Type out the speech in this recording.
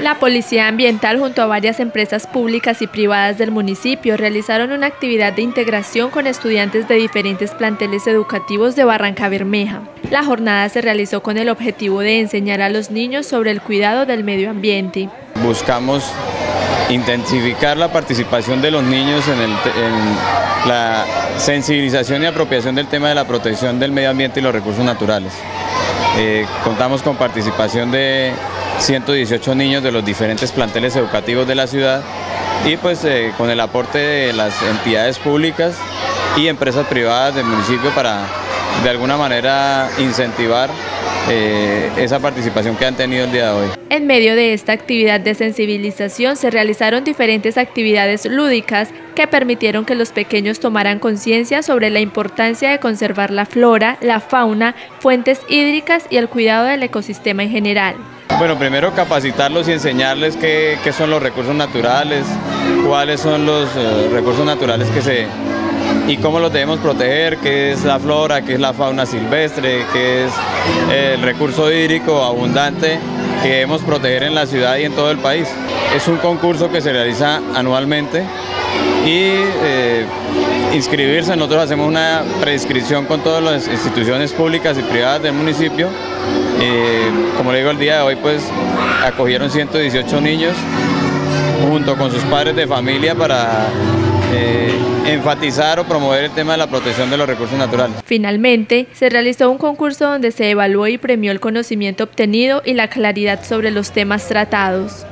La Policía Ambiental junto a varias empresas públicas y privadas del municipio realizaron una actividad de integración con estudiantes de diferentes planteles educativos de Barranca Bermeja. La jornada se realizó con el objetivo de enseñar a los niños sobre el cuidado del medio ambiente. Buscamos intensificar la participación de los niños en, la sensibilización y apropiación del tema de la protección del medio ambiente y los recursos naturales. Eh, contamos con participación de 118 niños de los diferentes planteles educativos de la ciudad y pues eh, con el aporte de las entidades públicas y empresas privadas del municipio para de alguna manera incentivar eh, esa participación que han tenido el día de hoy. En medio de esta actividad de sensibilización se realizaron diferentes actividades lúdicas que permitieron que los pequeños tomaran conciencia sobre la importancia de conservar la flora, la fauna, fuentes hídricas y el cuidado del ecosistema en general. Bueno, primero capacitarlos y enseñarles qué, son los recursos naturales, cuáles son los eh, recursos naturales que se y cómo los debemos proteger, qué es la flora, qué es la fauna silvestre, qué es el recurso hídrico abundante que debemos proteger en la ciudad y en todo el país. Es un concurso que se realiza anualmente y eh, inscribirse, nosotros hacemos una preinscripción con todas las instituciones públicas y privadas del municipio. Eh, como le digo, el día de hoy pues acogieron 118 niños junto con sus padres de familia para eh, enfatizar o promover el tema de la protección de los recursos naturales. Finalmente, se realizó un concurso donde se evaluó y premió el conocimiento obtenido y la claridad sobre los temas tratados.